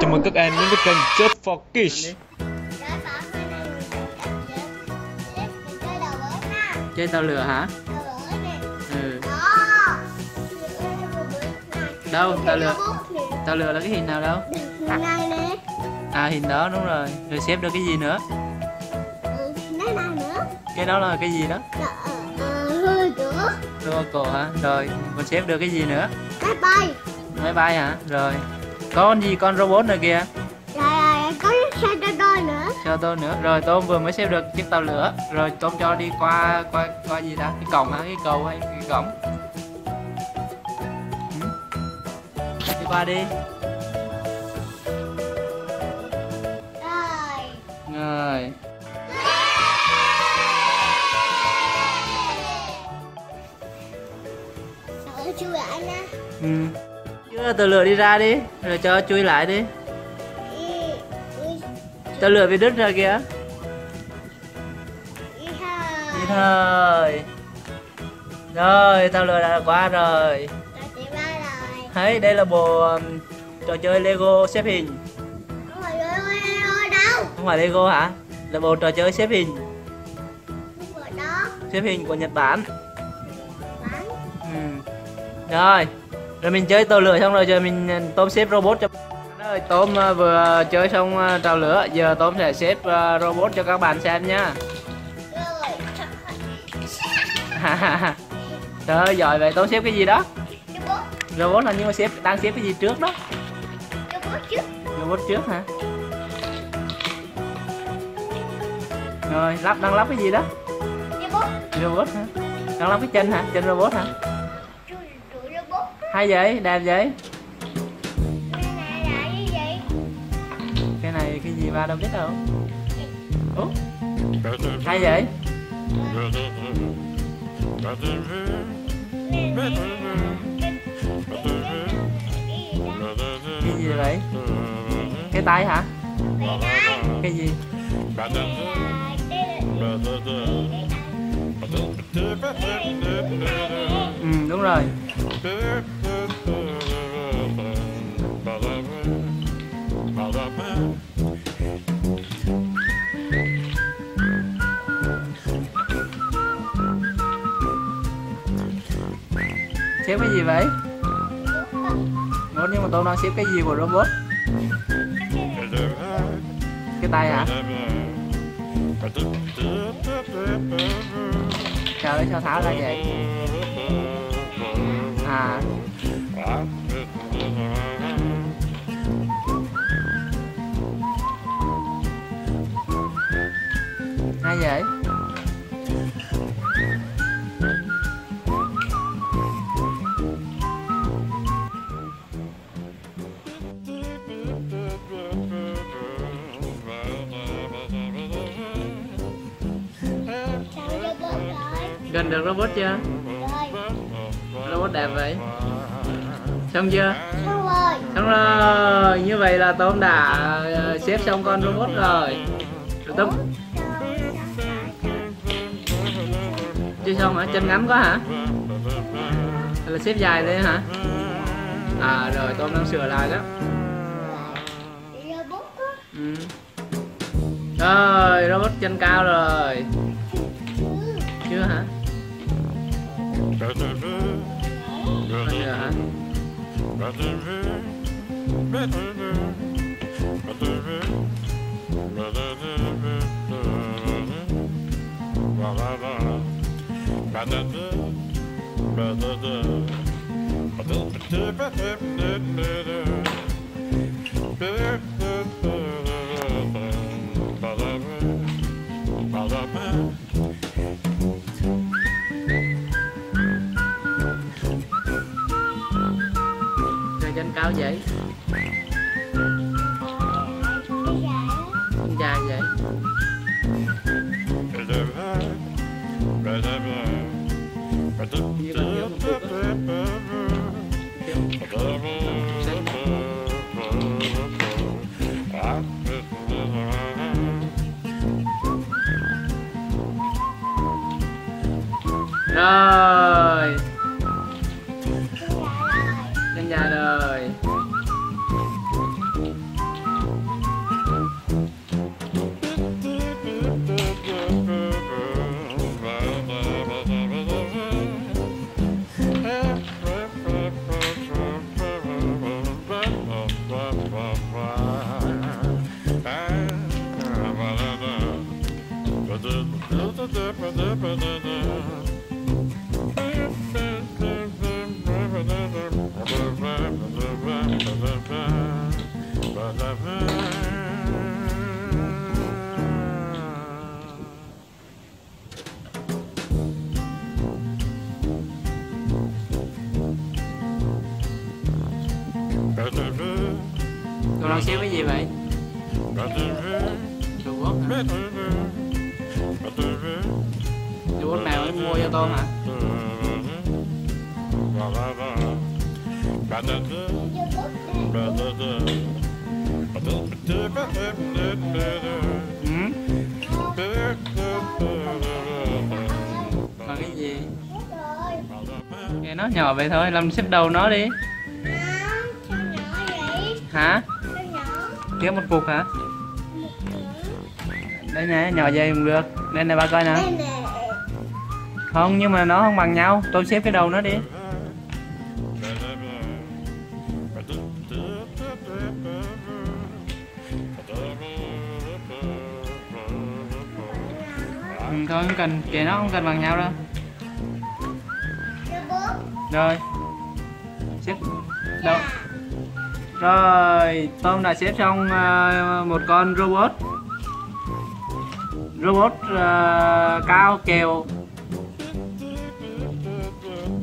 Chào mừng các em đến với kênh Just for Kids. Chơi tàu lửa hả? Ừ. Đâu tàu lửa tàu lửa là cái hình nào đâu? À hình đó đúng rồi. Rồi xếp được cái gì nữa? Ừ, cái này nữa. cái đó là cái gì đó? Hơi nữa. Lô cổ hả? Rồi còn xếp được cái gì nữa? Cái bay. Máy bay hả? Rồi. Con gì? Con robot nữa kìa. Rồi, rồi, có xe cho tôi nữa. cho tôi nữa. Rồi tôm vừa mới xếp được chiếc tàu lửa. Rồi tôm cho đi qua qua qua gì đó cái cổng hả? Cái cầu hay cái cổng? Ừ? đi qua đi. Rồi. rồi. Chui lại nha. ừ. Đưa tàu lửa đi ra đi rồi cho chui lại đi. Ý, lửa bị đứt ra kìa. Đi thôi. Rồi tao lửa đã qua rồi. Thấy đây là bộ um, trò chơi lego xếp hình. Không phải lego đâu. không phải lego hả? Là bộ trò chơi xếp hình. Xếp hình của nhật bản. Bán. ừ. rồi rồi mình chơi tàu lửa xong rồi giờ mình ờ, tôm xếp robot cho rồi tôm ờ, vừa ờ, chơi xong tàu lửa, giờ tôm sẽ xếp robot cho các bạn xem nha. Trời ơi, giỏi vậy. Tôm xếp cái gì đó? Robot. robot là nhưng mà xếp đang xếp cái gì trước đó? Robot trước. robot trước hả? Rồi, lắp đang lắp cái gì đó? Robot. robot hả? Đang lắp cái chân hả? Chân robot hả? Hay vậy đẹp vậy Cái này là cái gì? cái này cái gì ba? Đâu biết đâu. Ủa? hay vậy cái gì vậy cái tay hả? Cái gì? Ừ đúng rồi. Xếp cái gì vậy? Ủa nhưng mà tôi đang xếp cái gì của robot? Cái tay hả? Sao đấy sao tháo ra vậy. À. Hay vậy? Gần được robot chưa? Rồi. robot đẹp vậy. Xong chưa? Xong rồi. xong rồi như vậy là tôm đã ờ, xếp xong con robot rồi. Tôm chưa xong hả? Chân ngắn quá hả? Hay là xếp dài thế hả? À rồi tôm đang sửa lại đó. Ừ. rồi robot chân cao rồi Còn sao vậy? Chân dài vậy? Rồi. Đang xếp cái gì vậy? Robot hả? Robot nào em mua cho Tôm hả? Ừ? Còn cái gì? Nghe nó nhỏ vậy thôi, làm xếp đầu nó đi Sao nhỏ vậy? Hả? Tiếp một cục hả? Đây nè, nhỏ vậy cũng được. Đây nè bà coi nè. Không, nhưng mà nó không bằng nhau. Tôi xếp cái đầu nó đi. Ừ, Thôi không cần, kệ nó không cần bằng nhau đâu. Rồi. Xếp. Đâu Rồi, Tôm đã xếp xong ờ, một con robot Robot ờ, cao kèo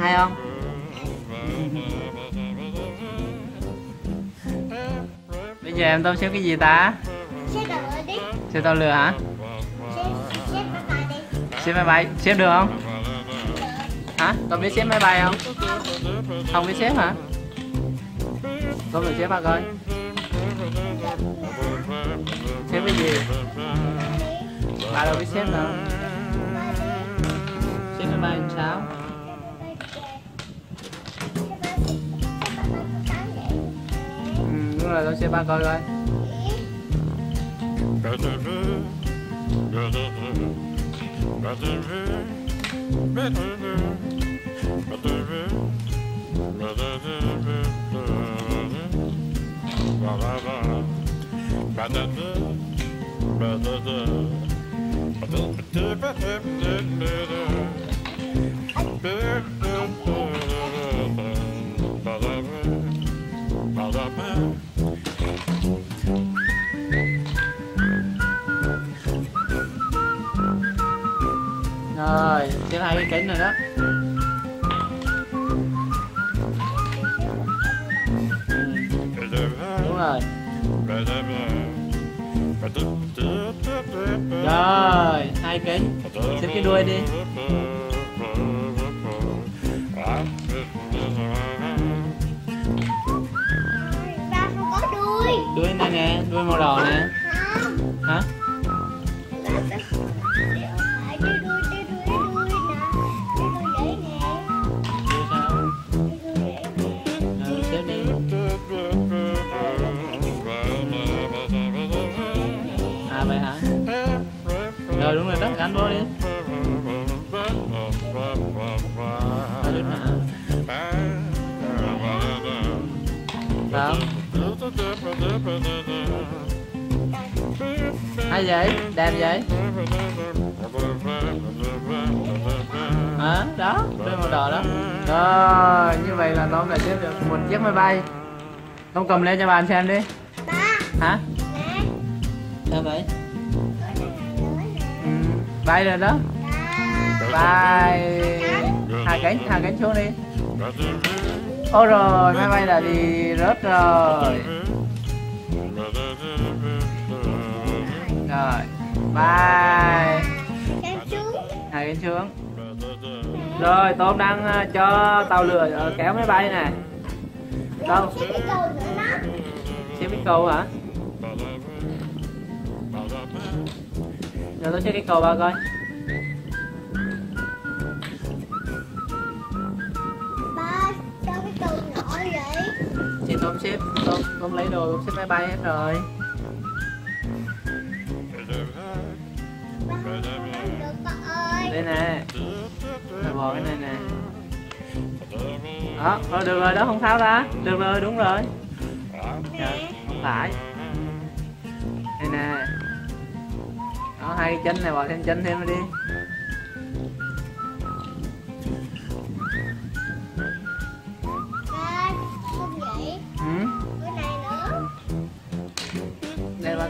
Hay không? Bây giờ em Tôm xếp cái gì ta? Xếp đầu ở đi. Xếp tàu lửa hả? Xếp tay đi. Xếp máy bay, xếp được không? Hả? Tôm biết xếp máy bay không? Không biết xếp hả? Tôm được xếp bà ơi Xếp cái gì? Bà đâu biết xếp đâu Xếp cái bay làm sao? Đúng rồi, tôi xếp ba coi coi rồi, xếp hai cái kính rồi đó. Rồi, hai kính Xếp cái đuôi đi đuôi. Này nè, đuôi màu đỏ nè. Hả? Ai vậy? Đẹp vậy? Hả? Đó, đây màu đỏ đó Rồi, như vậy là Tôm đã tiếp được một chiếc máy bay Tôm cầm lên cho bạn xem đi Ba. Hả? Sao vậy? Ừ, bay rồi đó Ba. Bay Hai cánh, hai cánh xuống đi Ôi rồi, máy bay đã đi rớt rồi Rồi, bye. Hai cánh xuống Rồi, Tôm đang ờ, cho tàu lửa ờ, kéo máy bay nè Đâu? Xếp cái cầu cái hả? Rồi tôi xếp cái cầu vào coi Thì Tôm xếp, lấy đồ, con xếp máy bay hết rồi. Đây nè. Rồi bò cái này nè. Đó, rồi được rồi đó, không tháo ra Được rồi, đúng rồi. Dạ, không phải. Đây nè. Đó, hai cái chân này bò thêm chân thêm đi.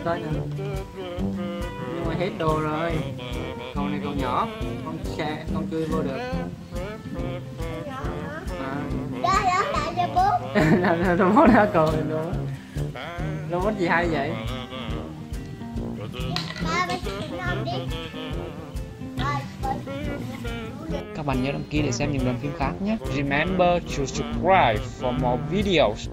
Tới nữa nhưng mà hết đồ rồi. Con này còn nhỏ con xe con chui vô được. Là robot đã còn robot robot gì hay vậy? Các bạn nhớ đăng ký để xem những đoạn phim khác nhé. Remember to subscribe for more videos.